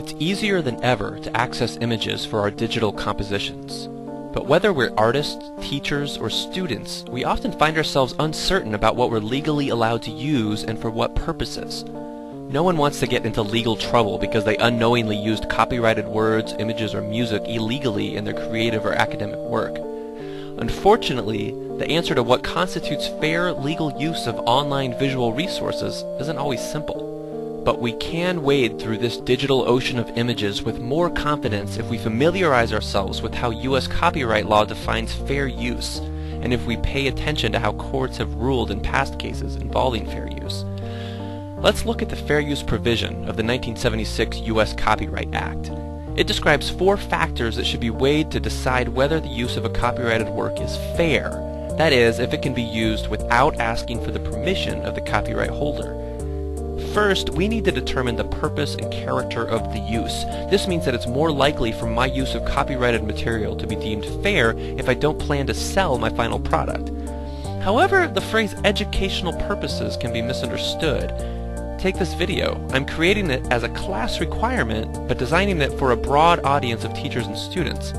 It's easier than ever to access images for our digital compositions. But whether we're artists, teachers, or students, we often find ourselves uncertain about what we're legally allowed to use and for what purposes. No one wants to get into legal trouble because they unknowingly used copyrighted words, images, or music illegally in their creative or academic work. Unfortunately, the answer to what constitutes fair legal use of online visual resources isn't always simple. But we can wade through this digital ocean of images with more confidence if we familiarize ourselves with how U.S. copyright law defines fair use, and if we pay attention to how courts have ruled in past cases involving fair use. Let's look at the fair use provision of the 1976 U.S. Copyright Act. It describes four factors that should be weighed to decide whether the use of a copyrighted work is fair. That is, if it can be used without asking for the permission of the copyright holder. First, we need to determine the purpose and character of the use. This means that it's more likely for my use of copyrighted material to be deemed fair if I don't plan to sell my final product. However, the phrase educational purposes can be misunderstood. Take this video. I'm creating it as a class requirement, but designing it for a broad audience of teachers and students.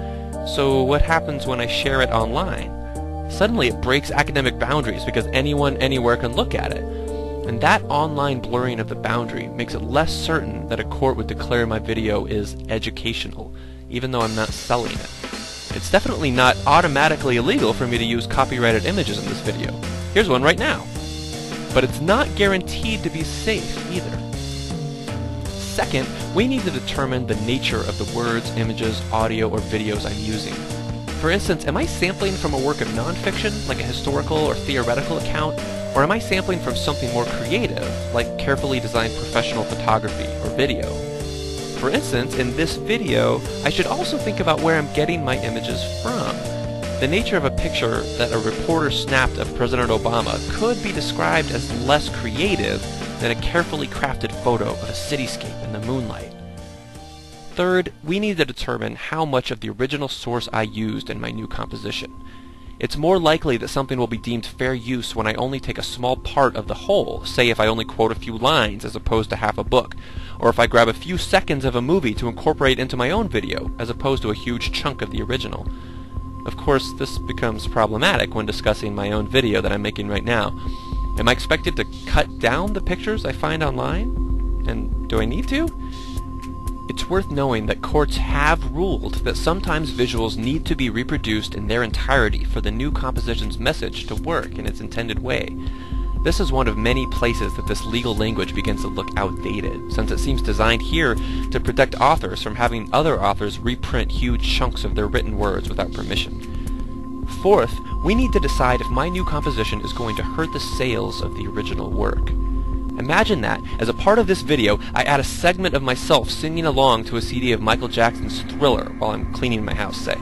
So what happens when I share it online? Suddenly it breaks academic boundaries because anyone anywhere can look at it. And that online blurring of the boundary makes it less certain that a court would declare my video is educational, even though I'm not selling it. It's definitely not automatically illegal for me to use copyrighted images in this video. Here's one right now. But it's not guaranteed to be safe either. Second, we need to determine the nature of the words, images, audio, or videos I'm using. For instance, am I sampling from a work of nonfiction, like a historical or theoretical account, or am I sampling from something more creative, like carefully designed professional photography or video? For instance, in this video, I should also think about where I'm getting my images from. The nature of a picture that a reporter snapped of President Obama could be described as less creative than a carefully crafted photo of a cityscape in the moonlight. Third, we need to determine how much of the original source I used in my new composition. It's more likely that something will be deemed fair use when I only take a small part of the whole, say if I only quote a few lines as opposed to half a book, or if I grab a few seconds of a movie to incorporate into my own video as opposed to a huge chunk of the original. Of course, this becomes problematic when discussing my own video that I'm making right now. Am I expected to cut down the pictures I find online? And do I need to? It's worth knowing that courts have ruled that sometimes visuals need to be reproduced in their entirety for the new composition's message to work in its intended way. This is one of many places that this legal language begins to look outdated, since it seems designed here to protect authors from having other authors reprint huge chunks of their written words without permission. Fourth, we need to decide if my new composition is going to hurt the sales of the original work. Imagine that, as a part of this video, I add a segment of myself singing along to a CD of Michael Jackson's Thriller while I'm cleaning my house, say.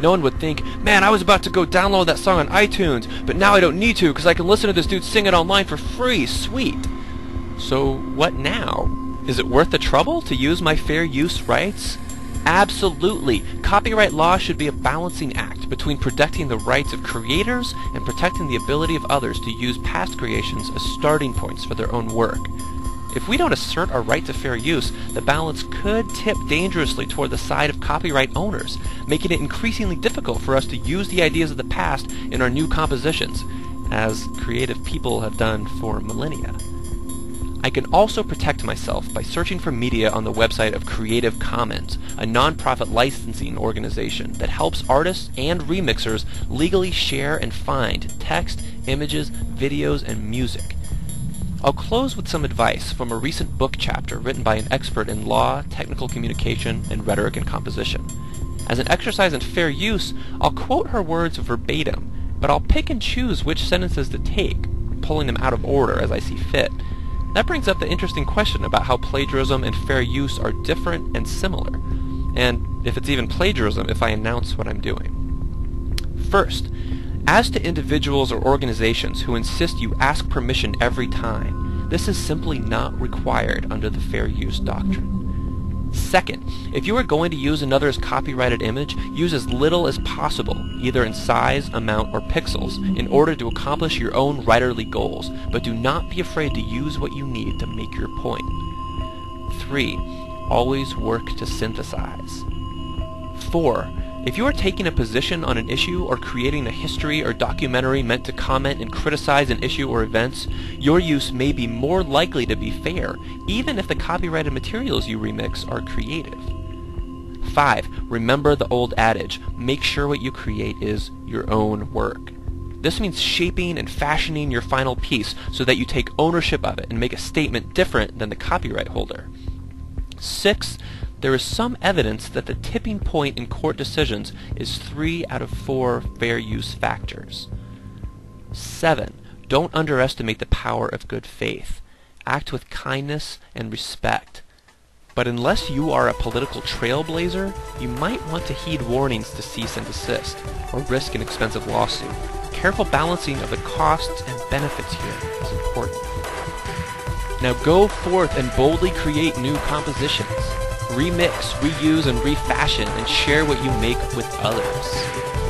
No one would think, man, I was about to go download that song on iTunes, but now I don't need to because I can listen to this dude sing it online for free. Sweet. So, what now? Is it worth the trouble to use my fair use rights? Absolutely. Copyright law should be a balancing act between protecting the rights of creators and protecting the ability of others to use past creations as starting points for their own work. If we don't assert our right to fair use, the balance could tip dangerously toward the side of copyright owners, making it increasingly difficult for us to use the ideas of the past in our new compositions, as creative people have done for millennia. I can also protect myself by searching for media on the website of Creative Commons, a nonprofit licensing organization that helps artists and remixers legally share and find text, images, videos, and music. I'll close with some advice from a recent book chapter written by an expert in law, technical communication, and rhetoric and composition. As an exercise in fair use, I'll quote her words verbatim, but I'll pick and choose which sentences to take, pulling them out of order as I see fit. That brings up the interesting question about how plagiarism and fair use are different and similar, and if it's even plagiarism if I announce what I'm doing. First, as to individuals or organizations who insist you ask permission every time, this is simply not required under the fair use doctrine. Second, if you are going to use another's copyrighted image, use as little as possible, either in size, amount, or pixels, in order to accomplish your own writerly goals, but do not be afraid to use what you need to make your point. 3. always work to synthesize. 4. If you are taking a position on an issue or creating a history or documentary meant to comment and criticize an issue or events, your use may be more likely to be fair, even if the copyrighted materials you remix are creative. 5. Remember the old adage, make sure what you create is your own work. This means shaping and fashioning your final piece so that you take ownership of it and make a statement different than the copyright holder. 6 there is some evidence that the tipping point in court decisions is three out of four fair use factors. 7. Don't underestimate the power of good faith. Act with kindness and respect. But unless you are a political trailblazer, you might want to heed warnings to cease and desist, or risk an expensive lawsuit. Careful balancing of the costs and benefits here is important. Now go forth and boldly create new compositions remix, reuse, and refashion, and share what you make with others.